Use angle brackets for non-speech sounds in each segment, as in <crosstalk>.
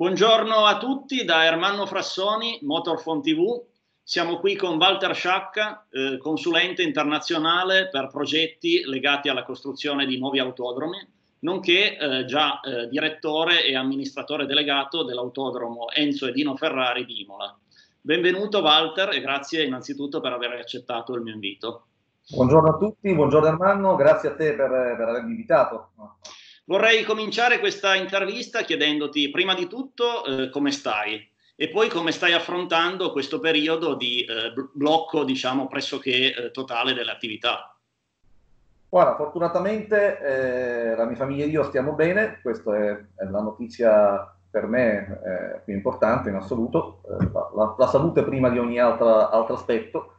Buongiorno a tutti da Ermanno Frassoni, Motorphone TV. Siamo qui con Walter Sciacca, eh, consulente internazionale per progetti legati alla costruzione di nuovi autodromi, nonché eh, già eh, direttore e amministratore delegato dell'autodromo Enzo e Dino Ferrari di Imola. Benvenuto Walter e grazie innanzitutto per aver accettato il mio invito. Buongiorno a tutti, buongiorno Ermanno, grazie a te per, per avermi invitato. Vorrei cominciare questa intervista chiedendoti prima di tutto eh, come stai e poi come stai affrontando questo periodo di eh, blocco, diciamo, pressoché eh, totale delle attività. Guarda, fortunatamente eh, la mia famiglia e io stiamo bene, questa è, è, la notizia per me eh, più importante in assoluto, eh, la, la, salute prima di ogni altra, altro aspetto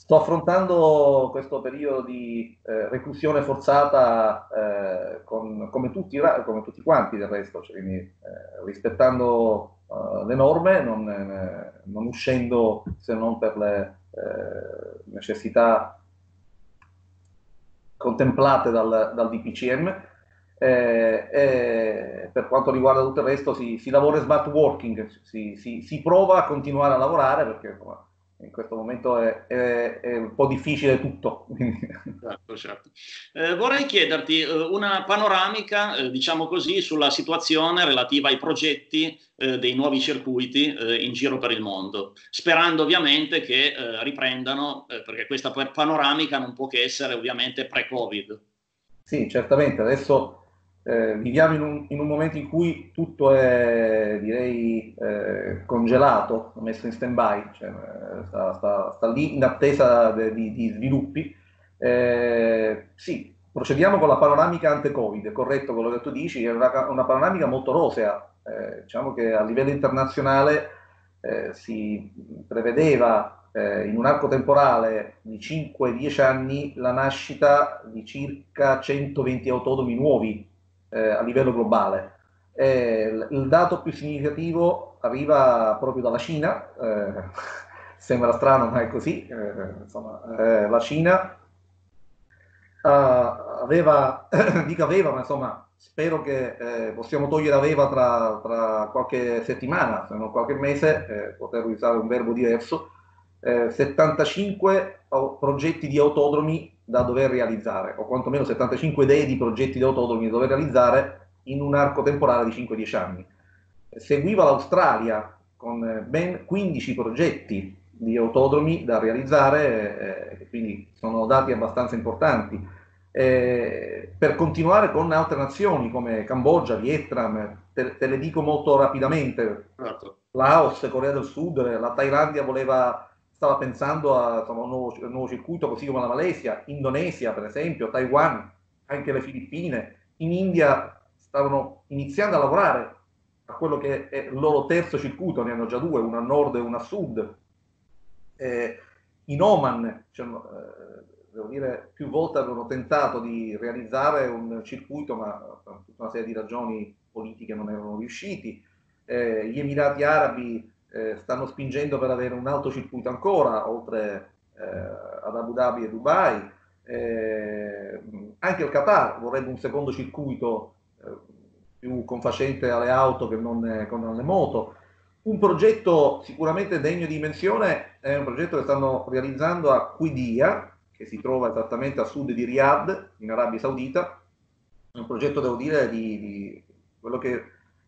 Sto affrontando questo periodo di eh, reclusione forzata eh, con, come, tutti, come, tutti, quanti del resto, cioè, quindi eh, rispettando uh, le norme, non, eh, non, uscendo se non per le eh, necessità contemplate dal, dal DPCM. Eh, per quanto riguarda tutto il resto si, si lavora smart working, si, si, si, prova a continuare a lavorare perché insomma, in questo momento è, è, è, un po' difficile tutto. certo, certo. Eh, vorrei chiederti eh, una panoramica, eh, diciamo così, sulla situazione relativa ai progetti eh, dei nuovi circuiti eh, in giro per il mondo, sperando ovviamente che eh, riprendano, perché questa panoramica non può che essere ovviamente pre-Covid. Sì, certamente. Adesso eh, viviamo in un, in un, momento in cui tutto è, direi, eh, congelato, messo in stand-by, cioè, eh, sta, sta, sta, lì in attesa di, di, sviluppi. Eh, sì, procediamo con la panoramica ante-Covid, corretto quello che tu dici, è una, una panoramica molto rosea. Eh, diciamo che a livello internazionale eh, si prevedeva in un arco temporale di 5-10 anni la nascita di circa 120 autodromi nuovi eh, a livello globale. Eh, il dato più significativo arriva proprio dalla Cina, eh, <laughs> sembra strano ma è così, eh, insomma, eh, la Cina aveva, <coughs> dico aveva, ma insomma spero che possiamo togliere aveva tra, tra, qualche settimana, se non qualche mese, poter usare un verbo diverso, 75 progetti di autodromi da dover realizzare, o quantomeno 75 idee di progetti di autodromi da dover realizzare in un arco temporale di 5-10 anni. Seguiva l'Australia con ben 15 progetti di autodromi da realizzare, eh, quindi sono dati abbastanza importanti. Eh, per continuare con altre nazioni come Cambogia, Vietnam, te, te le dico molto rapidamente, certo. Laos, Corea del Sud, la Thailandia voleva stava pensando a insomma, un, nuovo, un, nuovo, circuito così come la Malesia, Indonesia per esempio, Taiwan, anche le Filippine, in India stavano iniziando a lavorare a quello che è il loro terzo circuito, ne hanno già due, uno a nord e uno a sud. Eh, in Oman, cioè, eh, devo dire, più volte avevano tentato di realizzare un circuito, ma per tutta una serie di ragioni politiche non erano riusciti. Eh, gli Emirati Arabi eh, stanno spingendo per avere un altro circuito ancora, oltre eh, ad Abu Dhabi e Dubai. Eh, anche il Qatar vorrebbe un secondo circuito eh, più confacente alle auto che non con le moto. Un progetto sicuramente degno di dimensione è un progetto che stanno realizzando a Quidia, che si trova esattamente a sud di Riyadh, in Arabia Saudita. È un progetto, devo dire, di, di quello che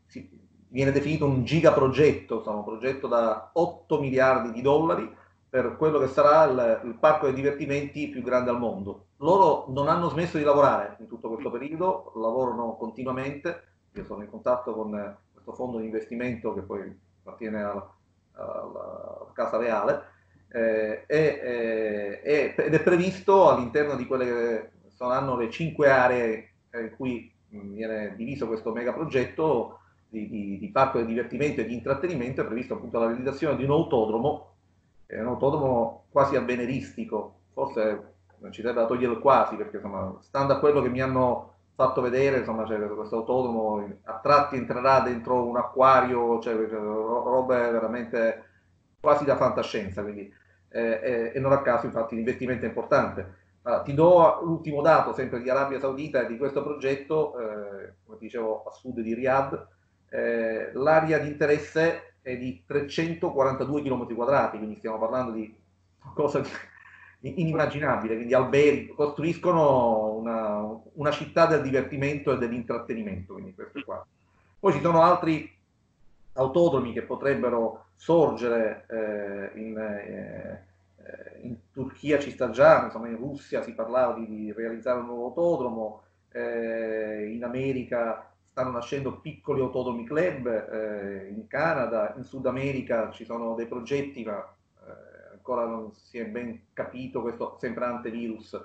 si, viene definito un gigaprogetto, un progetto da 8 miliardi di dollari per quello che sarà il, il, parco dei divertimenti più grande al mondo. Loro non hanno smesso di lavorare in tutto questo periodo, lavorano continuamente, io sono in contatto con questo fondo di investimento che poi appartiene alla, alla Casa Reale eh, e, eh, ed è previsto all'interno di quelle che saranno le cinque aree in cui viene diviso questo megaprogetto di, di, di parco di divertimento e di intrattenimento è previsto appunto la realizzazione di un autodromo, è un autodromo quasi avveniristico, forse non ci deve da togliere quasi, perché insomma, stando a quello che mi hanno fatto vedere, insomma, cioè, questo autodromo a tratti entrerà dentro un acquario, cioè, robe veramente quasi da fantascienza, quindi, eh, eh, e non a caso infatti l'investimento è importante. Allora, ti do l'ultimo dato sempre di Arabia Saudita e di questo progetto, eh, come dicevo a sud di Riyadh, eh, l'area di interesse è di 342 km quadrati, quindi stiamo parlando di qualcosa di <laughs> inimmaginabile, quindi alberi, costruiscono una, una città del divertimento e dell'intrattenimento, quindi questo qua. Poi ci sono altri autodromi che potrebbero sorgere eh, in, eh, in, Turchia ci sta già, insomma in Russia si parlava di, di realizzare un nuovo autodromo, eh, in America stanno nascendo piccoli autodromi club, eh, in Canada, in Sud America ci sono dei progetti, ma eh, ancora non si è ben capito questo sembrante virus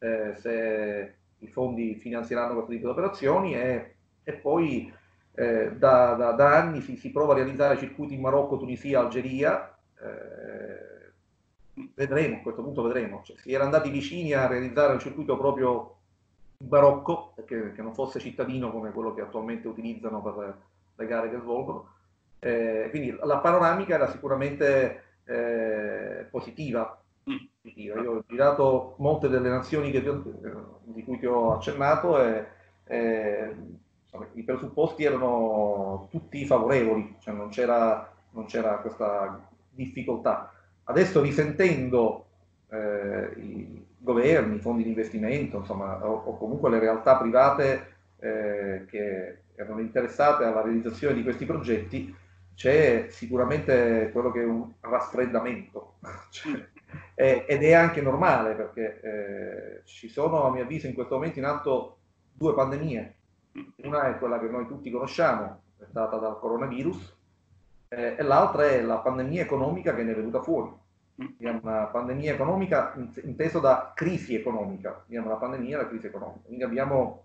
eh, se i fondi finanzieranno questo tipo di operazioni e, e poi eh, da, da, da, anni si, si, prova a realizzare circuiti in Marocco, Tunisia, Algeria. Eh, vedremo, a questo punto vedremo. Cioè, si era andati vicini a realizzare un circuito proprio in Marocco, che, che non fosse cittadino come quello che attualmente utilizzano per le gare che svolgono. Eh, quindi la panoramica era sicuramente eh, positiva. Io ho girato molte delle nazioni che, di cui ti ho accennato e, e i presupposti erano tutti favorevoli, cioè non c'era, non c'era questa difficoltà. Adesso risentendo eh, i governi, fondi di investimento, insomma, o, o comunque le realtà private eh, che erano interessate alla realizzazione di questi progetti, c'è sicuramente quello che è un raffreddamento. <laughs> cioè, è, ed è anche normale perché eh, ci sono, a mio avviso, in questo momento in atto due pandemie una è quella che noi tutti conosciamo, è data dal coronavirus, eh, e l'altra è la pandemia economica che ne è venuta fuori. È una pandemia economica inteso da crisi economica, abbiamo la pandemia e la crisi economica. Quindi abbiamo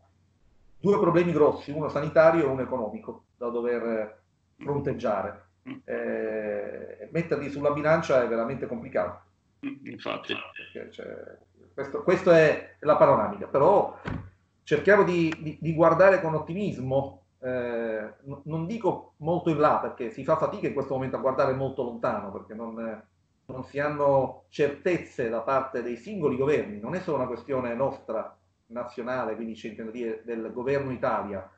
due problemi grossi, uno sanitario e uno economico, da dover fronteggiare. Eh, metterli sulla bilancia è veramente complicato. Infatti. Cioè, questo, questo è la panoramica, però cerchiamo di, di, di guardare con ottimismo, eh, non dico molto in là perché si fa fatica in questo momento a guardare molto lontano perché non, non si hanno certezze da parte dei singoli governi, non è solo una questione nostra nazionale, quindi c'è dire del governo Italia.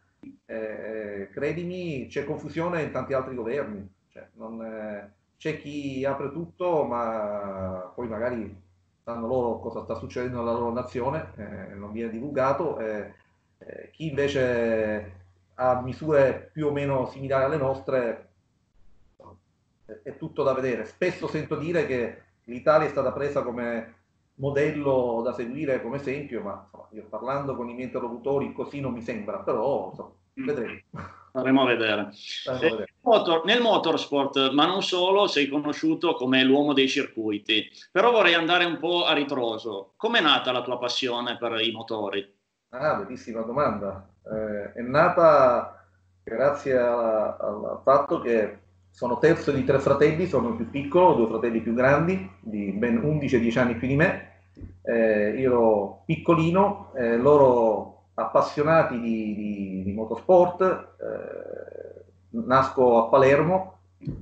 Eh, credimi, c'è confusione in tanti altri governi, cioè, non, eh, c'è chi apre tutto, ma poi magari sanno loro cosa sta succedendo nella loro nazione, eh, non viene divulgato, eh, eh, chi invece ha misure più o meno similari alle nostre è tutto da vedere. Spesso sento dire che l'Italia è stata presa come modello da seguire, come esempio, ma insomma, io parlando con i miei interlocutori così non mi sembra, però insomma, mm. vedremo. Staremo a vedere. A vedere. Motor, nel motorsport, ma non solo, sei conosciuto come l'uomo dei circuiti. Però vorrei andare un po' a ritroso. Com'è nata la tua passione per i motori? Ah, bellissima domanda. Eh, è nata grazie al fatto che sono terzo di tre fratelli, sono il più piccolo, due fratelli più grandi, di ben 11 e 10 anni più di me. Eh, io ero piccolino, eh, loro appassionati di, di, di motorsport, eh, nasco a Palermo,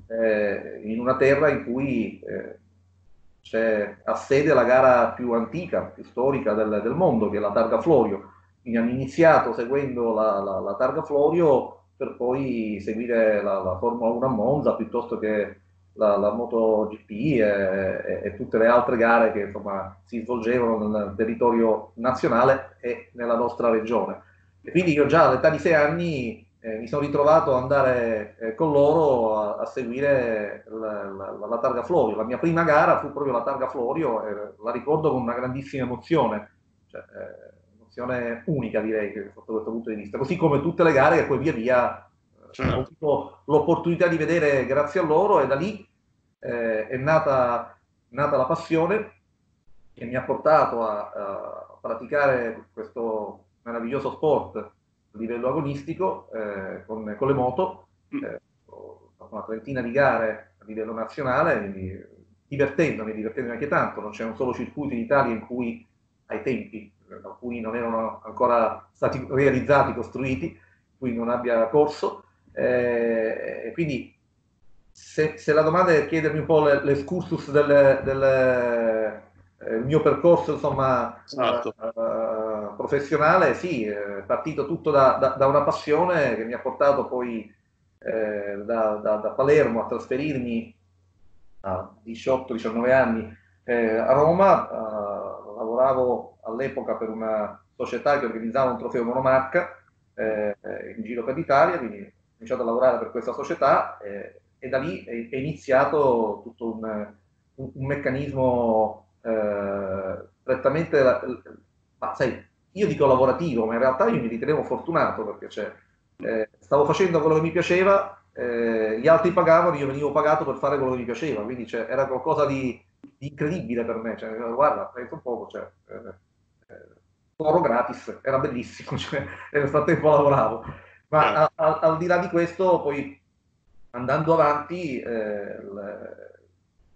eh, in una terra in cui eh, c'è a sede la gara più antica, più storica del, del, mondo, che è la Targa Florio. Quindi hanno iniziato seguendo la, la, la Targa Florio per poi seguire la, la, Formula 1 a Monza piuttosto che la, la MotoGP e, e, e, tutte le altre gare che insomma, si svolgevano nel territorio nazionale e nella nostra regione. E quindi io già all'età di sei anni eh, mi sono ritrovato ad andare eh, con loro a, a seguire la, la, la, Targa Florio. La mia prima gara fu proprio la Targa Florio e la ricordo con una grandissima emozione, cioè, eh, emozione unica direi sotto questo punto di vista, così come tutte le gare che poi via via certo. ho avuto l'opportunità di vedere grazie a loro e da lì eh, è nata, nata, la passione che mi ha portato a, a praticare questo meraviglioso sport a livello agonistico eh, con, con, le moto, mm. eh, ho fatto una trentina di gare a livello nazionale, quindi divertendomi, divertendomi anche tanto, non c'è un solo circuito in Italia in cui ai tempi, alcuni non erano ancora stati realizzati, costruiti, quindi non abbia corso, eh, quindi se, se, la domanda è chiedermi un po' l'escursus del, del eh, mio percorso insomma, esatto. uh, professionale, sì, è partito tutto da, da, da, una passione che mi ha portato poi eh, da, da, Palermo a trasferirmi a 18-19 anni eh, a Roma, lavoravo all'epoca per una società che organizzava un trofeo monomarca eh, in giro per l'Italia, quindi ho iniziato a lavorare per questa società eh, e da lì è, è iniziato tutto un, un, un meccanismo prettamente, ma sai, io dico lavorativo, ma in realtà io mi ritenevo fortunato perché cioè, eh, stavo facendo quello che mi piaceva, eh, gli altri pagavano, io venivo pagato per fare quello che mi piaceva, quindi cioè, era qualcosa di, incredibile per me. Cioè, guarda, penso un poco, cioè, eh, lavoro gratis, era bellissimo, <laughs> cioè, nel frattempo lavoravo. Ma a, a, al di là di questo, poi andando avanti, eh,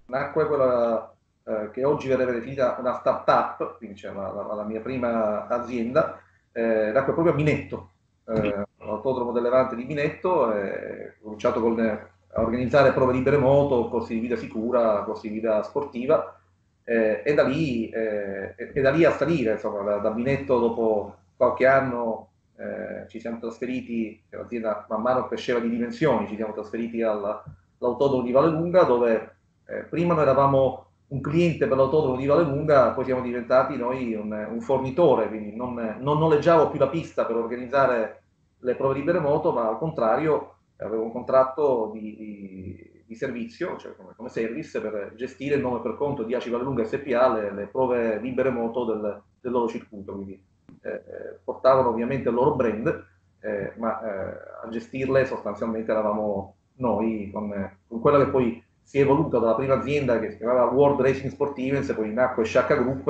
nacque quella eh, che oggi verrebbe definita una start-up, quindi cioè la, la, la, mia prima azienda, eh, nacque proprio a Minetto, eh, l'autodromo del Levante di Minetto, eh, ho cominciato con, organizzare prove libere moto, corsi di guida sicura, corsi di guida sportiva, eh, e, da lì, eh, e, da lì, a salire, insomma, da, Minetto dopo qualche anno eh, ci siamo trasferiti, l'azienda man mano cresceva di dimensioni, ci siamo trasferiti all'autodromo di Vallelunga dove eh, prima noi eravamo un cliente per l'autodromo di Vallelunga, poi siamo diventati noi un, un fornitore, quindi non, non, noleggiavo più la pista per organizzare le prove libere moto, ma al contrario avevo un contratto di, di, di servizio, cioè come, come, service, per gestire il nome per conto di Aci Vallelunga SPA le, le prove libere moto del, del loro circuito, quindi eh, portavano ovviamente il loro brand, eh, ma eh, a gestirle sostanzialmente eravamo noi, con, con quella che poi si è evoluta dalla prima azienda che si chiamava World Racing Sport Events, poi nacque Sciacca Group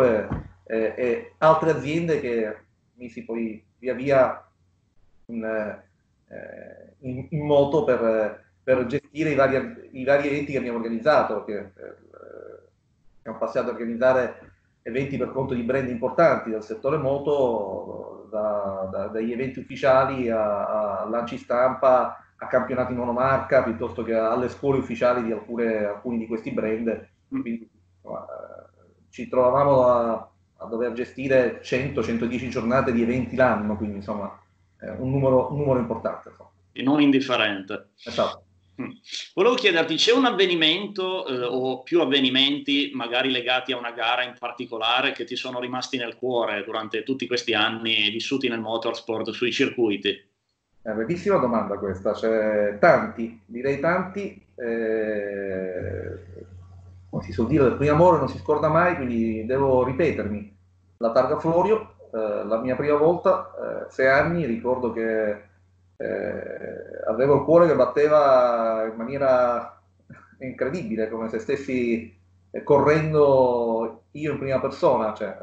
eh, e altre aziende che misi poi via via in, eh, in, in moto per, per gestire i vari, i vari, eventi che abbiamo organizzato, perché eh, siamo passati ad organizzare eventi per conto di brand importanti del settore moto, da, da, dagli eventi ufficiali a, a lanci stampa, a campionati monomarca piuttosto che alle scuole ufficiali di alcune, alcuni di questi brand. Mm. Quindi, insomma, ci trovavamo a, a dover gestire 100-110 giornate di eventi l'anno, quindi insomma un numero, un numero importante. Insomma. E non indifferente. Esatto. Mm. Volevo chiederti, c'è un avvenimento eh, o più avvenimenti, magari legati a una gara in particolare, che ti sono rimasti nel cuore durante tutti questi anni vissuti nel motorsport sui circuiti? È una bellissima domanda questa, c'è tanti, direi tanti, eh, come si suol dire, del primo amore non si scorda mai, quindi devo ripetermi. La targa Florio, eh, la mia prima volta, eh, sei anni, ricordo che eh, avevo il cuore che batteva in maniera incredibile, come se stessi eh, correndo io in prima persona, cioè,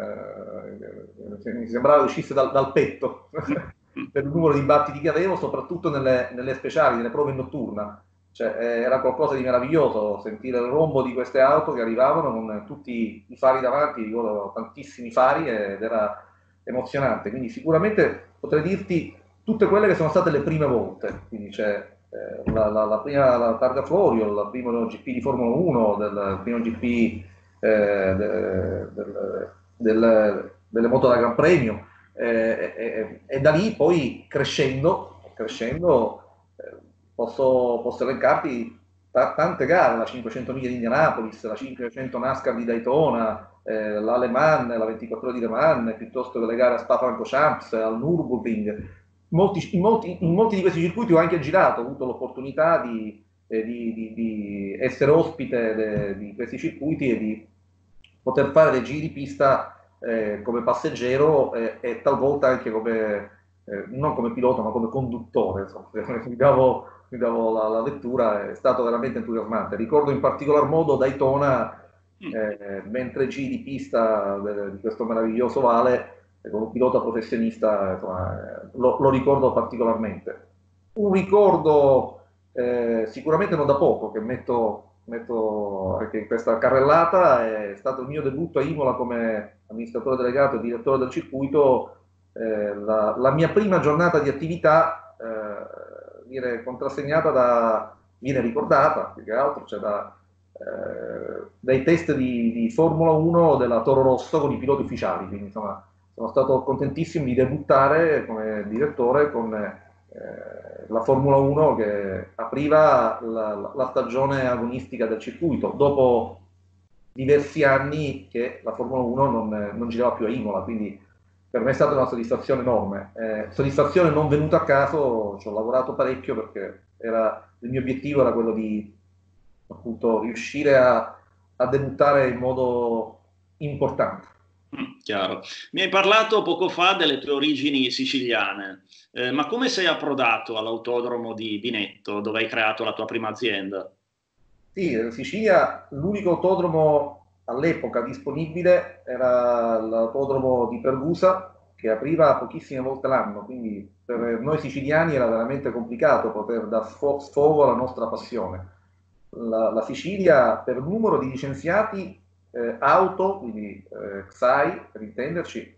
eh, mi sembrava uscisse dal, dal petto. <laughs> per il numero di battiti che avevo, soprattutto nelle, nelle speciali, nelle prove notturna. Cioè, era qualcosa di meraviglioso sentire il rombo di queste auto che arrivavano con tutti i fari davanti, ricordo tantissimi fari ed era emozionante. Quindi sicuramente potrei dirti tutte quelle che sono state le prime volte. Quindi c'è eh, la, la, la, prima la Targa Florio, il primo GP di Formula 1, del primo GP eh, de, del, del, delle moto da Gran Premio eh, e, e, da lì poi crescendo, crescendo eh, posso, posso elencarti t- tante gare, la 500 miglia di Indianapolis, la 500 NASCAR di Daytona, eh, la Le Mans, la 24 ore di Le Mans, piuttosto che le gare a Spa-Francorchamps, al Nürburgring. Molti, in, molti, in, molti, di questi circuiti ho anche girato, ho avuto l'opportunità di, eh, di, di, di essere ospite de, di questi circuiti e di poter fare dei giri di pista eh, come passeggero e, e, talvolta anche come, eh, non come pilota ma come conduttore, <laughs> mi davo, mi davo la, la, lettura, è stato veramente entusiasmante. Ricordo in particolar modo Daytona, mm. eh, mentre giri di pista de, di questo meraviglioso vale, con un pilota professionista, insomma, eh, lo, lo, ricordo particolarmente. Un ricordo eh, sicuramente non da poco che metto metto anche in questa carrellata, è stato il mio debutto a Imola come amministratore delegato e direttore del circuito, eh, la, la, mia prima giornata di attività eh, viene contrassegnata da, viene ricordata più che altro, cioè da, eh, dai test di, di, Formula 1 della Toro Rosso con i piloti ufficiali, quindi insomma sono stato contentissimo di debuttare come direttore con eh, la Formula 1 che apriva la, la, stagione agonistica del circuito, dopo diversi anni che la Formula 1 non, non girava più a Imola, quindi per me è stata una soddisfazione enorme. Eh, soddisfazione non venuta a caso, ci ho lavorato parecchio perché era, il mio obiettivo era quello di appunto riuscire a, a debuttare in modo importante. Mm, chiaro. Mi hai parlato poco fa delle tue origini siciliane, eh, ma come sei approdato all'autodromo di Binetto, dove hai creato la tua prima azienda? Sì, in Sicilia l'unico autodromo all'epoca disponibile era l'autodromo di Pergusa, che apriva pochissime volte l'anno, quindi per noi siciliani era veramente complicato poter dar sfogo alla nostra passione. La, la Sicilia, per numero di licenziati, eh, auto, quindi eh, XAI per intenderci,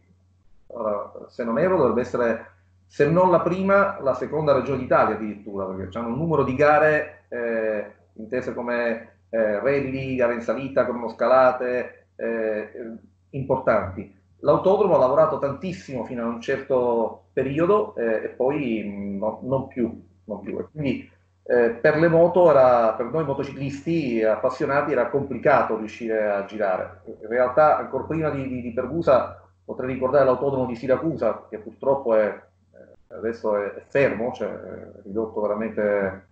ora, se non erro dovrebbe essere, se non la prima, la seconda regione d'Italia addirittura, perché hanno un numero di gare eh, intese come eh, rally, gare in salita, cronoscalate, eh, importanti. L'autodromo ha lavorato tantissimo fino a un certo periodo eh, e poi mh, no, non più. Non più. Quindi eh, per le moto era, per noi motociclisti appassionati era complicato riuscire a girare. In realtà ancora prima di, di, di Pergusa potrei ricordare l'autodromo di Siracusa che purtroppo è, eh, adesso è, fermo, cioè è ridotto veramente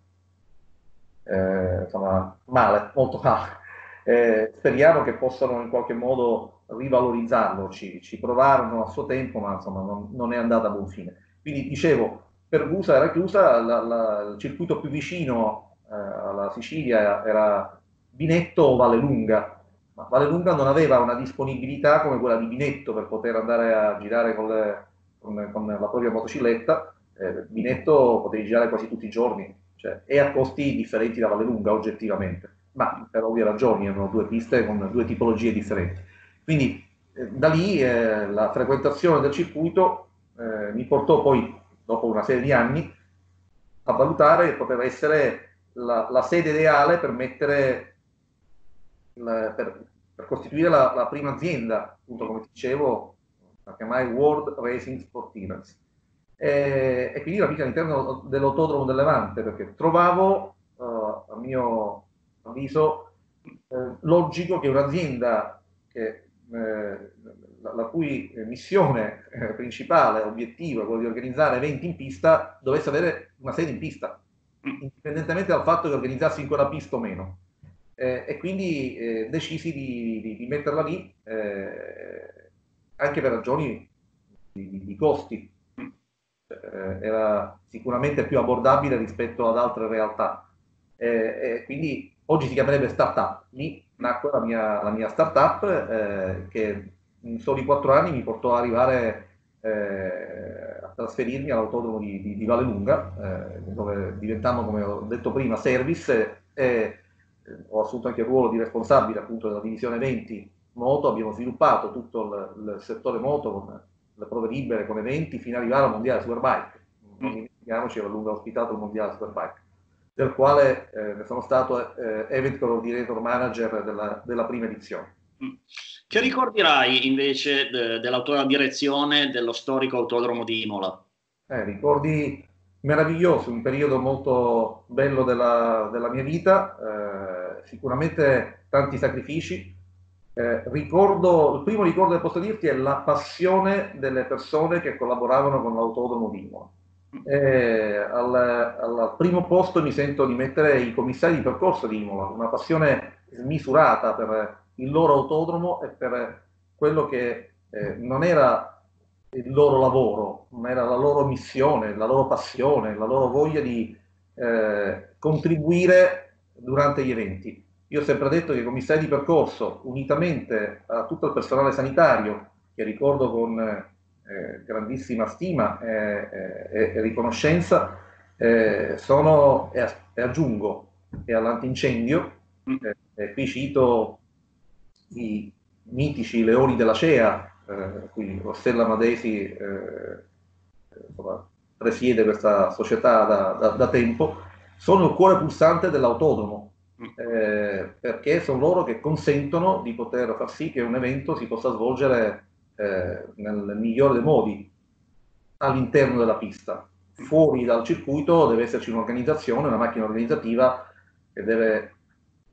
eh, insomma, male, molto male. Eh, speriamo che possano in qualche modo rivalorizzarlo, ci, ci provarono a suo tempo, ma insomma non, non, è andata a buon fine. Quindi dicevo, Pergusa era chiusa, la, la, il circuito più vicino eh, alla Sicilia era Binetto o Vallelunga, ma Vallelunga non aveva una disponibilità come quella di Binetto per poter andare a girare con, le, con, con la propria motocicletta. Eh, Binetto potevi girare quasi tutti i giorni cioè, e a costi differenti da Vallelunga oggettivamente, ma per ovvie ragioni erano due piste con due tipologie differenti. Quindi eh, da lì eh, la frequentazione del circuito eh, mi portò poi dopo una serie di anni, a valutare che poteva essere la, la sede ideale per mettere, la, per, per, costituire la, la, prima azienda, appunto come dicevo, la chiamai World Racing Sport Events. E, e quindi la mica all'interno dell'autodromo del Levante, perché trovavo, uh, a mio avviso, eh, logico che un'azienda che eh, la, la, cui missione eh, principale, obiettivo, è quello di organizzare eventi in pista, dovesse avere una sede in pista, indipendentemente dal fatto che organizzassi in quella pista o meno. Eh, e quindi eh, decisi di, di, di, metterla lì eh, anche per ragioni di, di costi. Eh, era sicuramente più abbordabile rispetto ad altre realtà. e quindi oggi si chiamerebbe startup. Lì nacque la mia, la mia startup eh, che in soli quattro anni mi portò ad arrivare eh, a trasferirmi all'autodromo di, di, di Vallelunga, eh, dove diventando, come ho detto prima, service e eh, ho assunto anche il ruolo di responsabile appunto della divisione 20 moto, abbiamo sviluppato tutto il, il settore moto con le prove libere, con eventi, fino ad arrivare al mondiale Superbike. Non dimentichiamoci che Vallelunga ha ospitato il mondiale Superbike del quale eh, ne sono stato eh, Event Coordinator Manager della, della prima edizione. Mm. Che ricorderai invece de, dell'autora direzione dello storico autodromo di Imola? Eh, ricordi meravigliosi, un periodo molto bello della, della mia vita, eh, sicuramente tanti sacrifici. Eh, ricordo, il primo ricordo che posso dirti è la passione delle persone che collaboravano con l'autodromo di Imola eh, al, al, primo posto mi sento di mettere i commissari di percorso di Imola, una passione smisurata per il loro autodromo e per quello che eh, non era il loro lavoro, ma era la loro missione, la loro passione, la loro voglia di eh, contribuire durante gli eventi. Io ho sempre detto che i commissari di percorso, unitamente a tutto il personale sanitario, che ricordo con eh, grandissima stima e, e, e riconoscenza, eh, sono, e, e, aggiungo, e all'antincendio, mm. eh, qui cito i mitici leoni della CEA, eh, qui Rossella Madesi eh, insomma, presiede questa società da, da, da, tempo, sono il cuore pulsante dell'autodromo, mm. eh, perché sono loro che consentono di poter far sì che un evento si possa svolgere eh, nel migliore dei modi all'interno della pista, fuori dal circuito deve esserci un'organizzazione, una macchina organizzativa che deve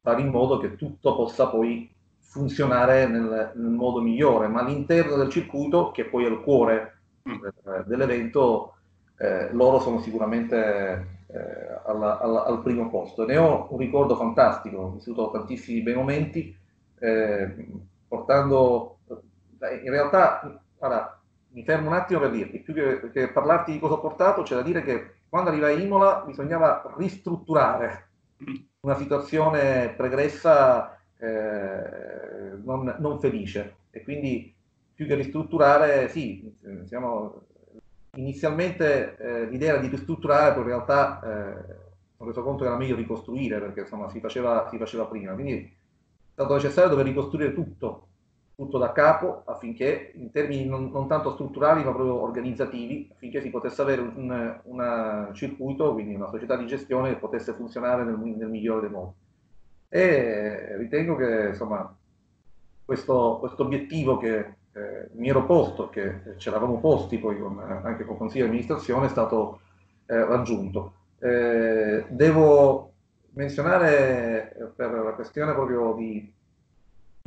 fare in modo che tutto possa poi funzionare nel, nel modo migliore, ma all'interno del circuito, che poi è il cuore eh, dell'evento, eh, loro sono sicuramente eh, alla, alla, al primo posto. Ne ho un ricordo fantastico, ho vissuto tantissimi bei momenti, eh, portando... In realtà, guarda, mi fermo un attimo per dirti, più che, che parlarti di cosa ho portato, c'è da dire che quando arrivai a Imola bisognava ristrutturare una situazione pregressa eh, non, non, felice e quindi più che ristrutturare, sì, siamo, inizialmente eh, l'idea era di ristrutturare, poi in realtà eh, ho reso conto che era meglio ricostruire perché insomma si faceva, si faceva prima, quindi è stato necessario dover ricostruire tutto tutto da capo affinché, in termini non, non, tanto strutturali ma proprio organizzativi, affinché si potesse avere un una circuito, quindi una società di gestione che potesse funzionare nel, nel migliore dei modi. E ritengo che insomma, questo, obiettivo che eh, mi ero posto, che ce l'avamo posti poi con, anche con Consiglio di amministrazione, è stato eh, raggiunto. Eh, devo menzionare per la questione proprio di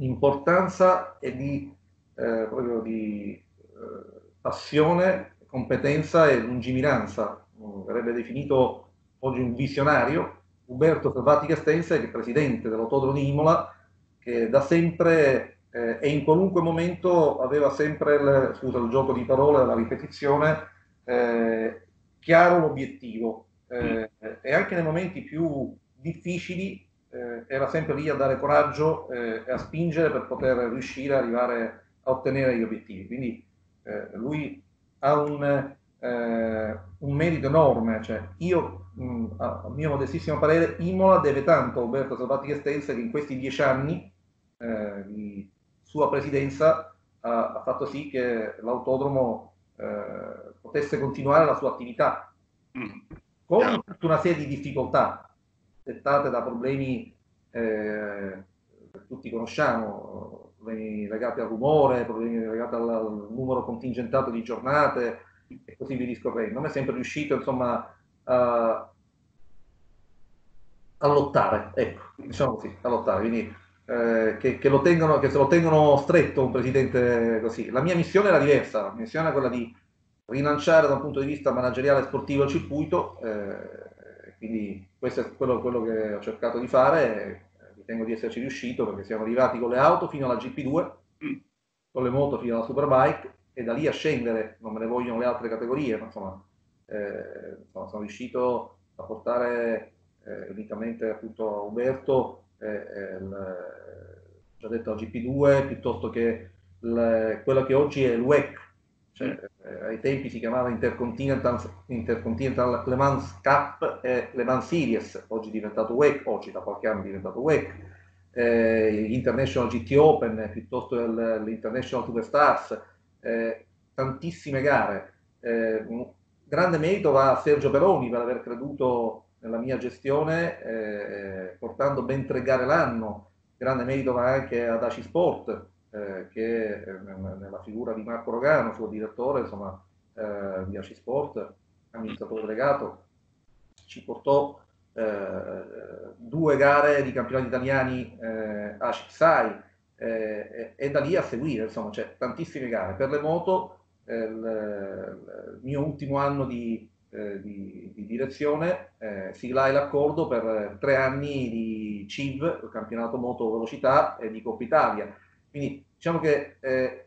importanza e di, eh, proprio di eh, passione, competenza e lungimiranza. Verrebbe definito oggi un visionario, Uberto Salvati Castenza, che è presidente dell'Autodromo di Imola, che da sempre eh, e in qualunque momento aveva sempre, il, scusa il gioco di parole, la ripetizione, eh, chiaro l'obiettivo. Eh, e anche nei momenti più difficili eh, era sempre lì a dare coraggio eh, e a spingere per poter riuscire ad arrivare a ottenere gli obiettivi. Quindi eh, lui ha un, un, merito enorme, cioè io, a mio modestissimo parere, Imola deve tanto a Roberto Salvati Castells che in questi dieci anni eh, di sua presidenza ha, ha, fatto sì che l'autodromo eh, potesse continuare la sua attività mm. con tutta una serie di difficoltà dettate da problemi eh, che tutti conosciamo, problemi legati al rumore, problemi legati al, al numero contingentato di giornate e così via discorrendo. Non è sempre riuscito insomma a, a lottare, ecco, diciamo così, a lottare. Quindi eh, che, che, lo tengono, che se lo tengono stretto un presidente così. La mia missione era diversa, la mia missione era quella di rilanciare da un punto di vista manageriale e sportivo il circuito, eh, quindi questo è quello, quello, che ho cercato di fare e ritengo di esserci riuscito perché siamo arrivati con le auto fino alla GP2, mm. con le moto fino alla Superbike e da lì a scendere, non me ne vogliono le altre categorie, ma insomma, eh, sono riuscito a portare eh, unicamente appunto a Uberto eh, il, già detto la GP2 piuttosto che il, quello che oggi è il WEC, cioè, eh, ai tempi si chiamava Intercontinental, Intercontinental Le Mans Cup e Le Mans Series, oggi è diventato WEC, oggi da qualche anno è diventato WEC, eh, International GT Open piuttosto l'International Superstars, eh, tantissime gare. Eh, grande merito va a Sergio Peroni per aver creduto nella mia gestione, eh, portando ben tre gare l'anno. Grande merito va anche ad Aci Sport, eh, che eh, nella figura di Marco Rogano, suo direttore insomma, eh, di ACI Sport, amministratore delegato, ci portò eh, due gare di campionati italiani eh, a Cipsai eh, e, da lì a seguire, insomma c'è tantissime gare. Per le moto il, il mio ultimo anno di, di, di direzione eh, siglai l'accordo per tre anni di CIV, il campionato moto velocità e di Coppa Italia quindi diciamo che eh,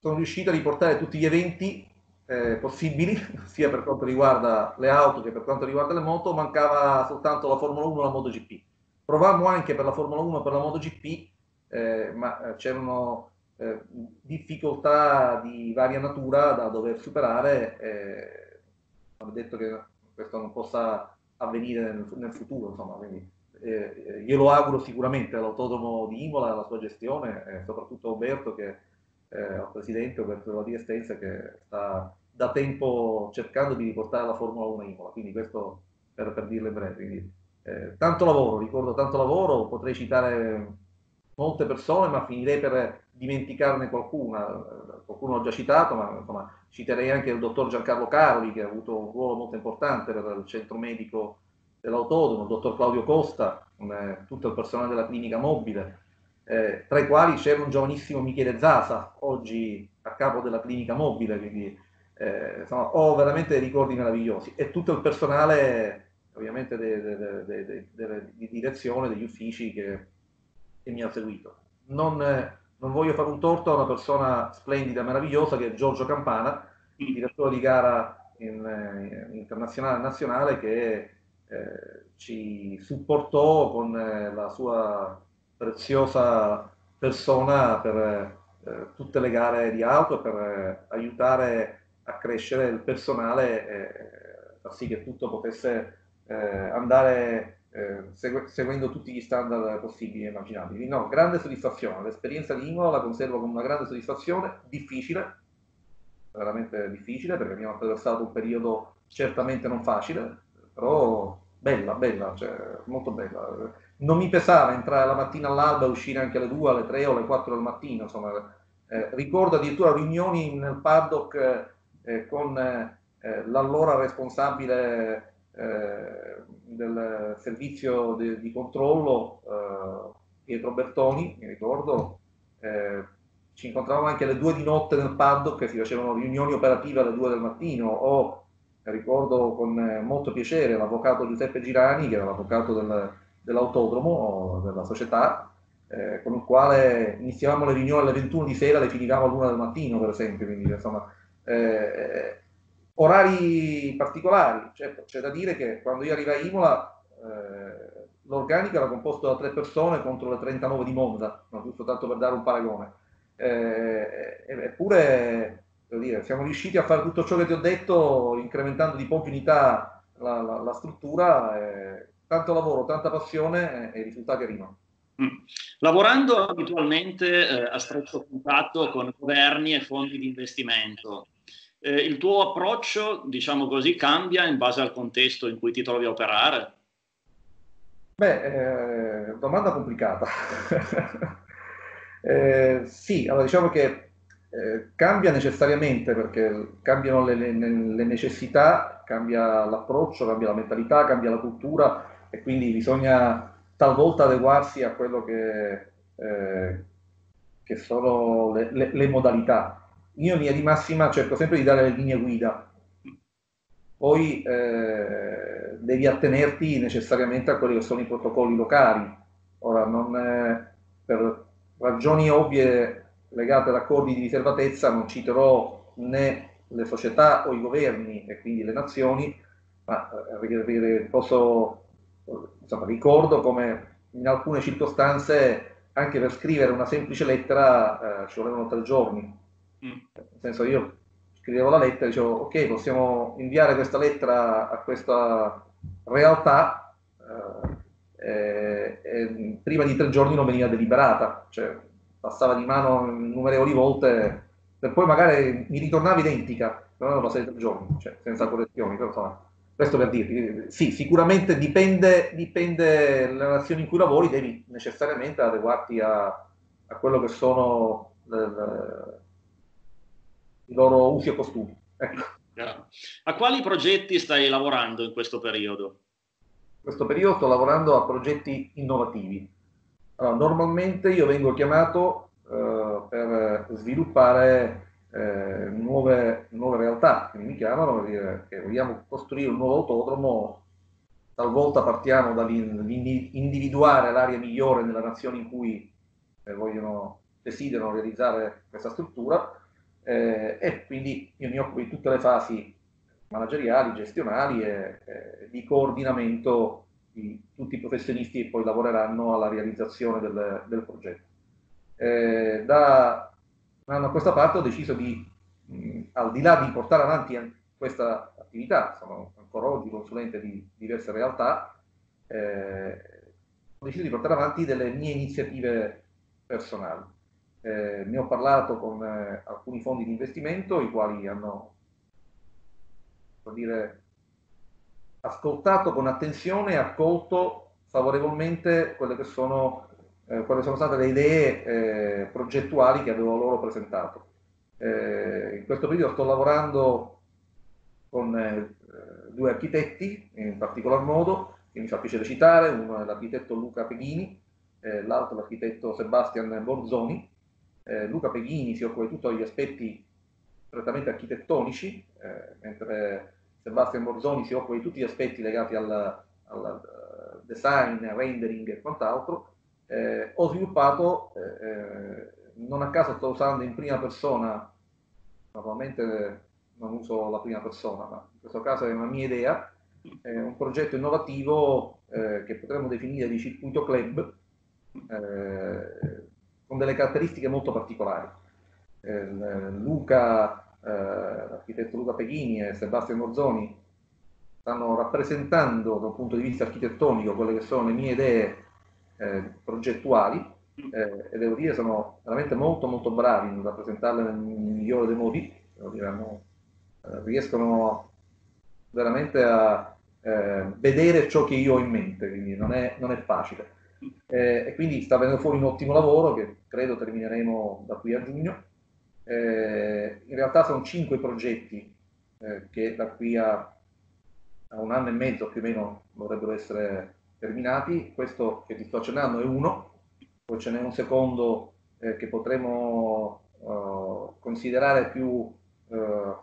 sono riuscito a riportare tutti gli eventi eh, possibili, <laughs> sia per quanto riguarda le auto che per quanto riguarda le moto, mancava soltanto la Formula 1 e la MotoGP. Provammo anche per la Formula 1 e per la MotoGP, eh, ma eh, c'erano eh, difficoltà di varia natura da dover superare. Eh, hanno detto che questo non possa avvenire nel, nel futuro, insomma, quindi eh, glielo auguro sicuramente all'autodromo di Imola, alla sua gestione, e soprattutto a Umberto, che eh, al presidente Umberto della Dia Estenza, che sta da tempo cercando di riportare la Formula 1 a Imola. Quindi questo per, per dirlo in breve. Quindi, eh, tanto lavoro, ricordo tanto lavoro, potrei citare molte persone, ma finirei per dimenticarne qualcuna. Qualcuno l'ho già citato, ma insomma, citerei anche il dottor Giancarlo Caroli, che ha avuto un ruolo molto importante per il centro medico dell'autodromo, il dottor Claudio Costa, con tutto il personale della clinica mobile, eh, tra i quali c'era un giovanissimo Michele Zasa, oggi a capo della clinica mobile, quindi eh, insomma, ho veramente ricordi meravigliosi e tutto il personale ovviamente di direzione degli uffici che, che mi ha seguito. Non, non, voglio fare un torto a una persona splendida, meravigliosa che è Giorgio Campana, il direttore di gara in, in internazionale e nazionale che eh, ci supportò con eh, la sua preziosa persona per eh, tutte le gare di auto per eh, aiutare a crescere il personale far sì che tutto potesse eh, segue, seguendo tutti gli standard possibili e immaginabili. No, grande soddisfazione, l'esperienza di Imola la conservo come una grande soddisfazione, difficile, veramente difficile perché abbiamo attraversato un periodo certamente non facile, però bella, bella, cioè, molto bella non mi pesava entrare la mattina all'alba e uscire anche alle 2, alle 3 o alle 4 del mattino. Insomma, eh, ricordo addirittura riunioni nel paddock eh, con eh, l'allora responsabile eh, del servizio di, di controllo, eh, Pietro Bertoni, mi ricordo. Eh, ci incontravamo anche alle 2 di notte nel paddock, si facevano riunioni operative alle 2 del mattino o ricordo con molto piacere l'avvocato Giuseppe Girani, che era l'avvocato del dell'autodromo, della società, eh, con il quale iniziavamo le riunioni alle 21 di sera e le finivamo all'una del mattino, per esempio. Quindi, insomma, eh, orari particolari. Certo, c'è da dire che quando io arrivai a Imola, eh, l'organico era composto da tre persone contro le 39 di Monza, no, giusto tanto per dare un paragone. Eh, eppure, dire, siamo riusciti a fare tutto ciò che ti ho detto, incrementando di poche unità la, la, la struttura eh, tanto lavoro, tanta passione e i risultati arrivano. Mm. Lavorando abitualmente eh, a stretto contatto con governi e fondi di investimento, eh, il tuo approccio, diciamo così, cambia in base al contesto in cui ti trovi a operare? Beh, eh, domanda complicata. <laughs> Eh, sì, allora diciamo che eh, cambia necessariamente perché cambiano le, le, le necessità, cambia l'approccio, cambia la mentalità, cambia la cultura e quindi bisogna talvolta adeguarsi a quello che, eh, che sono le, le, le, modalità. Io in linea di massima cerco sempre di dare le linee guida, poi eh, devi attenerti necessariamente a quelli che sono i protocolli locali. Ora, non, eh, per ragioni ovvie legate ad accordi di riservatezza non citerò né le società o i governi e quindi le nazioni, ma eh, posso insomma, ricordo come in alcune circostanze anche per scrivere una semplice lettera eh, ci volevano tre giorni. Mm. Nel senso io scrivevo la lettera e dicevo ok possiamo inviare questa lettera a questa realtà eh, e prima di tre giorni non veniva deliberata, cioè passava di mano innumerevoli volte per poi magari mi ritornava identica, però erano passati tre giorni, cioè senza correzioni, però insomma questo per dirti, sì, sicuramente dipende, dipende dalla nazione in cui lavori, devi necessariamente adeguarti a, a quello che sono le, i loro usi e costumi. Ecco. A quali progetti stai lavorando in questo periodo? In questo periodo sto lavorando a progetti innovativi. Allora, normalmente io vengo chiamato eh, per sviluppare eh, nuove, nuove, realtà, quindi mi chiamano per dire che vogliamo costruire un nuovo autodromo, talvolta partiamo dall'individuare l'area migliore nella nazione in cui eh, vogliono, desiderano realizzare questa struttura eh, e quindi io mi occupo di tutte le fasi manageriali, gestionali e, e di coordinamento di tutti i professionisti che poi lavoreranno alla realizzazione del, del progetto. Eh, da un anno a questa parte ho deciso di, mh, al di là di portare avanti questa attività, sono ancora oggi consulente di diverse realtà, eh, ho deciso di portare avanti delle mie iniziative personali. Eh, ne ho parlato con eh, alcuni fondi di investimento, i quali hanno dire, ascoltato con attenzione e accolto favorevolmente quelle che sono eh, quali sono state le idee eh, progettuali che avevo loro presentato. Eh, in questo periodo sto lavorando con eh, due architetti, in particolar modo, che mi fa piacere citare, uno è l'architetto Luca Peghini, l'altro l'architetto Sebastian Borzoni. Eh, Luca Peghini si occupa di tutti gli aspetti prettamente architettonici, mentre Sebastian Borzoni si occupa di tutti gli aspetti legati al, al design, rendering e quant'altro. Eh, ho sviluppato, eh, eh, non a caso sto usando in prima persona, normalmente non uso la prima persona, ma in questo caso è una mia idea, un progetto innovativo eh, che potremmo definire di circuito club, eh, con delle caratteristiche molto particolari. Eh, Luca, l'architetto Luca Peghini e Sebastiano Morzoni stanno rappresentando da un punto di vista architettonico quelle che sono le mie idee eh, progettuali eh, e devo dire sono veramente molto molto bravi a rappresentarle nel migliore dei modi, dire, hanno, eh, riescono veramente a eh, vedere ciò che io ho in mente, quindi non è, non è facile. Eh, e quindi sta venendo fuori un ottimo lavoro che credo termineremo da qui a giugno. Eh, in realtà sono cinque progetti che da qui a, a un anno e mezzo più o meno dovrebbero essere terminati, questo che ti sto accennando è uno, poi ce n'è un secondo eh, che potremo uh, considerare più... Uh,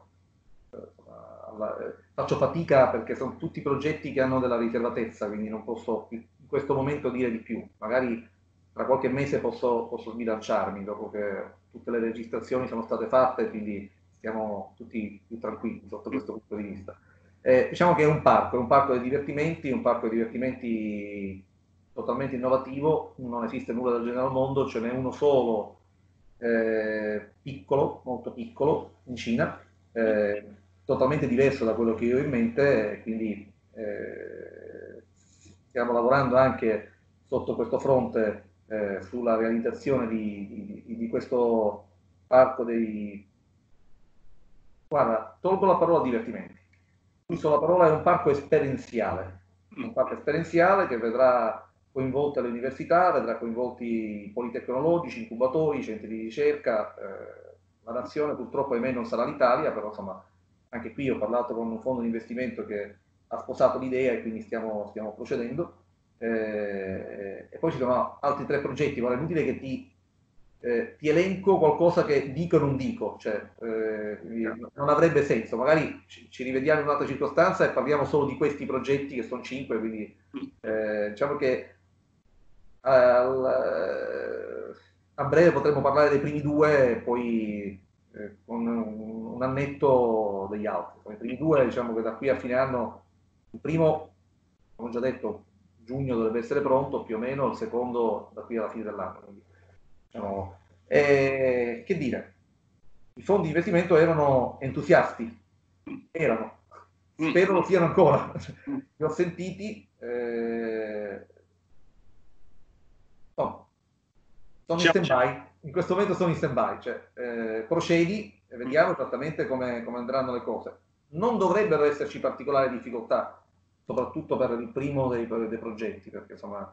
alla, eh, faccio fatica perché sono tutti progetti che hanno della riservatezza, quindi non posso in questo momento dire di più. Magari tra qualche mese posso, posso sbilanciarmi dopo che tutte le registrazioni sono state fatte, quindi stiamo tutti più tranquilli sotto questo punto di vista. Eh, diciamo che è un parco, è un parco di divertimenti, un parco di divertimenti totalmente innovativo, non esiste nulla del genere al mondo, ce n'è uno solo eh, piccolo, molto piccolo, in Cina, eh, totalmente diverso da quello che io ho in mente, quindi eh, stiamo lavorando anche sotto questo fronte eh, sulla realizzazione di, di, di questo parco dei... Guarda, tolgo la parola divertimenti uso la parola, è un parco esperienziale, un parco esperienziale che vedrà coinvolte le università, vedrà coinvolti i politecnologici, incubatori, centri di ricerca. Eh, la nazione purtroppo ahimè non sarà l'Italia, però insomma anche qui ho parlato con un fondo di investimento che ha sposato l'idea e quindi stiamo, stiamo procedendo. Eh, e poi ci sono altri tre progetti, ma è inutile che ti eh, ti elenco qualcosa che dico e non dico, cioè, eh, non avrebbe senso. Magari ci, ci, rivediamo in un'altra circostanza e parliamo solo di questi progetti che sono cinque, quindi eh, diciamo che al, a breve potremo parlare dei primi due e poi eh, con un, un, annetto degli altri. I primi due diciamo che da qui a fine anno, il primo, come ho già detto, giugno dovrebbe essere pronto più o meno, il secondo da qui alla fine dell'anno. Quindi Diciamo, eh, che dire, i fondi di investimento erano entusiasti, erano, mm. spero lo siano ancora, <laughs> li ho sentiti, eh, no, sono in stand-by, in questo momento sono in stand-by, cioè eh, procedi e vediamo esattamente come, come andranno le cose. Non dovrebbero esserci particolari difficoltà, soprattutto per il primo dei, dei progetti, perché insomma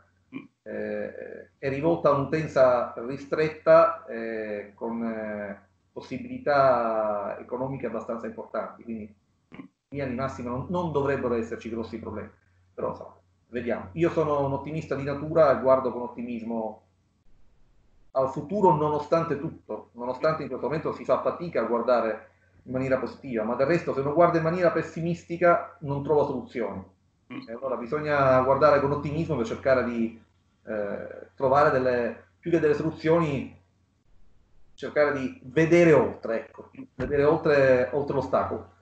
eh, è rivolta a un'utenza ristretta eh, con eh, possibilità economiche abbastanza importanti, quindi in linea di massima non, non, dovrebbero esserci grossi problemi, però insomma, vediamo. Io sono un ottimista di natura e guardo con ottimismo al futuro nonostante tutto, nonostante in questo momento si fa fatica a guardare in maniera positiva, ma del resto se uno guarda in maniera pessimistica non trova soluzioni. Mm. E allora bisogna guardare con ottimismo per cercare di eh, trovare delle, più che delle soluzioni, cercare di vedere oltre, ecco, vedere oltre, oltre l'ostacolo.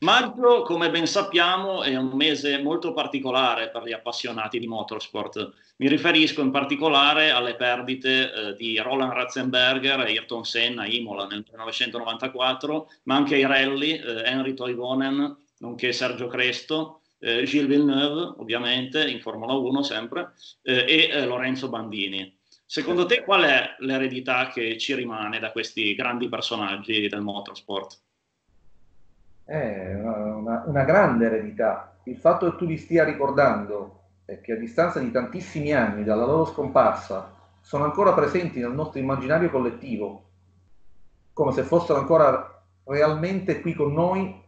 Maggio, come ben sappiamo, è un mese molto particolare per gli appassionati di motorsport. Mi riferisco in particolare alle perdite eh, di Roland Ratzenberger e Ayrton Senna a Imola nel 1994, ma anche ai rally, eh, Henry Toivonen, nonché Sergio Cresto, eh, Gilles Villeneuve, ovviamente, in Formula 1 sempre, eh, e eh, Lorenzo Bandini. Secondo te qual è l'eredità che ci rimane da questi grandi personaggi del motorsport? È una, una grande eredità. Il fatto che tu li stia ricordando è che a distanza di tantissimi anni dalla loro scomparsa sono ancora presenti nel nostro immaginario collettivo, come se fossero ancora realmente qui con noi,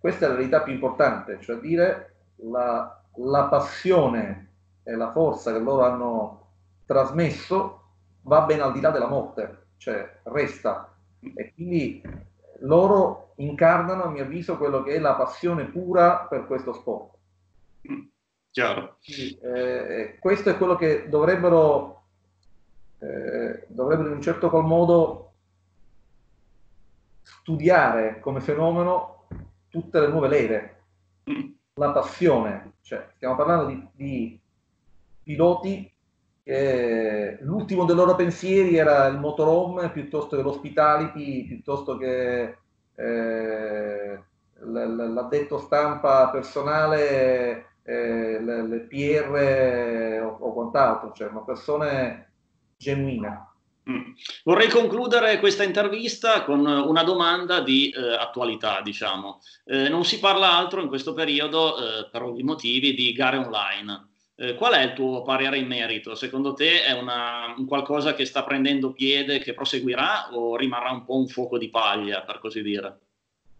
questa è la verità più importante, cioè dire la, la passione e la forza che loro hanno trasmesso va ben al di là della morte, cioè resta. E quindi loro incarnano, a mio avviso, quello che è la passione pura per questo sport. Chiaro. Quindi, eh, questo è quello che dovrebbero, eh, dovrebbero in un certo qual modo studiare come fenomeno tutte le nuove leve. La passione, cioè stiamo parlando di, di piloti che l'ultimo dei loro pensieri era il motorhome piuttosto che l'hospitality, piuttosto che eh, l'addetto stampa personale, eh, le, le, PR o, o quant'altro, cioè una persona genuina. Mm. Vorrei concludere questa intervista con una domanda di eh, attualità, diciamo. Eh, non si parla altro in questo periodo, eh, per ovvi motivi, di gare online. Eh, qual è il tuo parere in merito? Secondo te è una, un qualcosa che sta prendendo piede, che proseguirà o rimarrà un po' un fuoco di paglia, per così dire?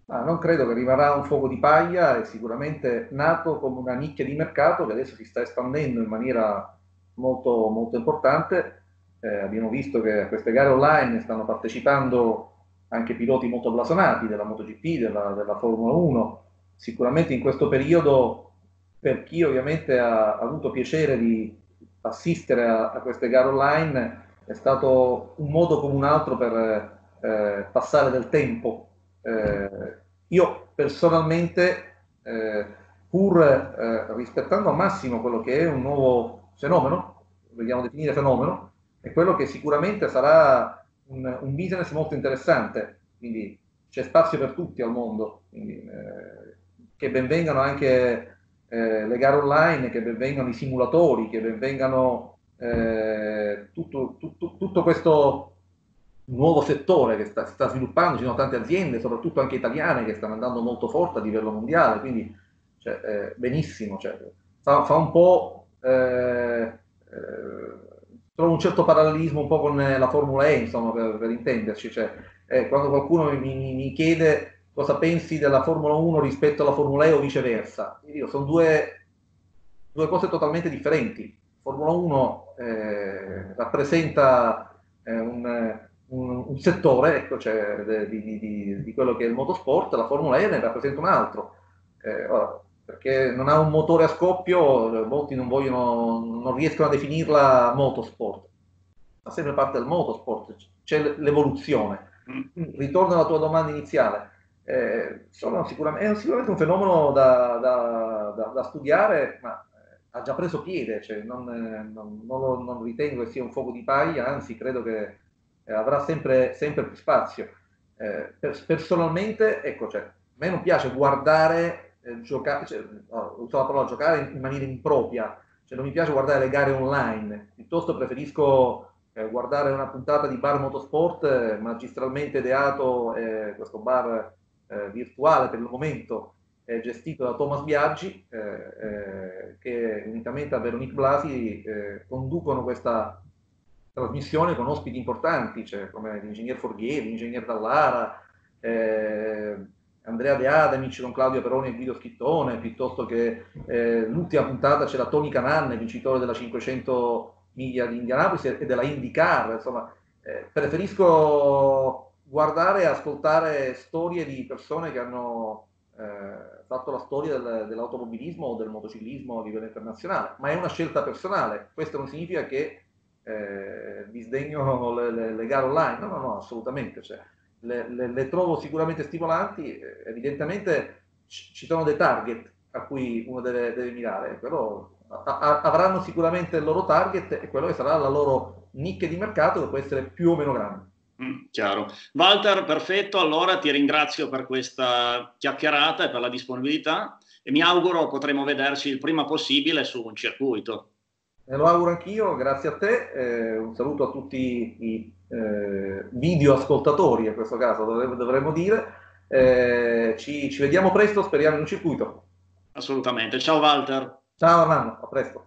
Ah, non credo che rimarrà un fuoco di paglia, è sicuramente nato come una nicchia di mercato che adesso si sta espandendo in maniera molto, molto importante. Eh, abbiamo visto che a queste gare online stanno partecipando anche piloti molto blasonati della MotoGP, della, della Formula 1. Sicuramente in questo periodo per chi ovviamente ha, avuto piacere di assistere a, a, queste gare online è stato un modo come un altro per eh, passare del tempo. Eh, io personalmente, eh, pur eh, rispettando al massimo quello che è un nuovo fenomeno, vogliamo definire fenomeno, è quello che sicuramente sarà un, un business molto interessante, quindi c'è spazio per tutti al mondo, quindi, eh, che benvengano anche eh, le gare online, che vengano i simulatori, che vengano eh, tutto, tutto, tutto, questo nuovo settore che sta, sta, sviluppando, ci sono tante aziende, soprattutto anche italiane, che stanno andando molto forte a livello mondiale, quindi cioè, eh, benissimo, cioè, fa, fa, un po'... Eh, eh, trovo un certo parallelismo un po' con la Formula E, insomma, per, per intenderci, cioè, eh, quando qualcuno mi, mi, mi chiede cosa pensi della Formula 1 rispetto alla Formula E o viceversa. Io, sono due, due, cose totalmente differenti. Formula 1 eh, rappresenta eh, un, un, un, settore ecco, cioè, di, di, di, di, quello che è il motorsport, la Formula E ne rappresenta un altro. Eh, ora, perché non ha un motore a scoppio, molti non, vogliono, non riescono a definirla motorsport. Fa sempre parte del motorsport, c'è l'evoluzione. Mm. Ritorno alla tua domanda iniziale eh, sicuramente, è sicuramente un fenomeno da, da, da, da studiare, ma eh, ha già preso piede, cioè non, non, non, lo, non, ritengo che sia un fuoco di paglia, anzi credo che eh, avrà sempre, sempre, più spazio. Eh, per, personalmente, ecco, cioè, a me non piace guardare, eh, giocare, cioè, no, uso la parola giocare in, in, maniera impropria, cioè non mi piace guardare le gare online, piuttosto preferisco eh, guardare una puntata di bar motorsport magistralmente ideato, questo bar eh, virtuale per il momento è gestito da Thomas Biaggi, eh, eh, che unitamente a Veronique Blasi eh, conducono questa trasmissione con ospiti importanti, cioè come l'ingegner Forghieri, l'ingegner Dallara, eh, Andrea De Adamic con Claudio Peroni e Guido Schittone, piuttosto che eh, l'ultima puntata c'era Tony Cananne, vincitore della 500 miglia di Indianapolis e della IndyCar, insomma, eh, preferisco guardare e ascoltare storie di persone che hanno eh, fatto la storia del, dell'automobilismo o del motociclismo a livello internazionale, ma è una scelta personale. Questo non significa che eh, disdegno le, le, le, gare online, no, no, no, assolutamente. Cioè, le, le, trovo sicuramente stimolanti, evidentemente ci sono dei target a cui uno deve, deve mirare, però avranno sicuramente il loro target e quello che sarà la loro nicchia di mercato che può essere più o meno grande. Mm, chiaro. Walter, perfetto, allora ti ringrazio per questa chiacchierata e per la disponibilità e mi auguro potremo vederci il prima possibile su un circuito. Me lo auguro anch'io, grazie a te, eh, un saluto a tutti i eh, video ascoltatori, in questo caso dovremmo, dovremmo dire, eh, ci, ci vediamo presto, speriamo in un circuito. Assolutamente, ciao Walter. Ciao Armando, a presto.